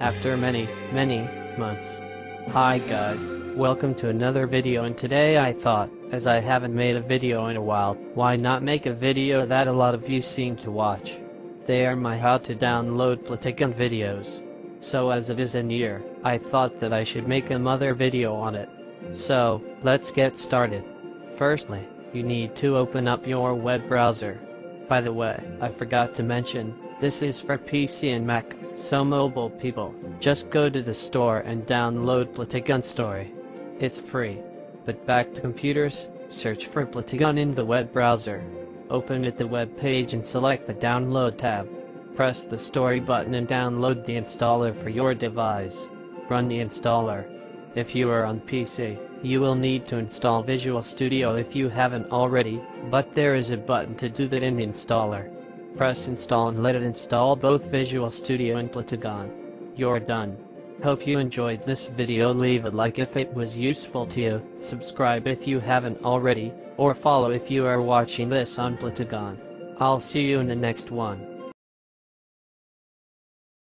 after many, many months. Hi guys, welcome to another video and today I thought, as I haven't made a video in a while, why not make a video that a lot of you seem to watch. They are my how to download Plotagon videos. So as it is a year, I thought that I should make another video on it. So, let's get started. Firstly, you need to open up your web browser. By the way, I forgot to mention, this is for PC and Mac, so mobile people, just go to the store and download Plotagon Story. It's free. But back to computers, search for Plotagon in the web browser. Open at the web page and select the download tab. Press the story button and download the installer for your device. Run the installer. If you are on PC, you will need to install Visual Studio if you haven't already, but there is a button to do that in the installer. Press install and let it install both Visual Studio and Plotagon. You're done. Hope you enjoyed this video leave a like if it was useful to you, subscribe if you haven't already, or follow if you are watching this on Plotagon. I'll see you in the next one.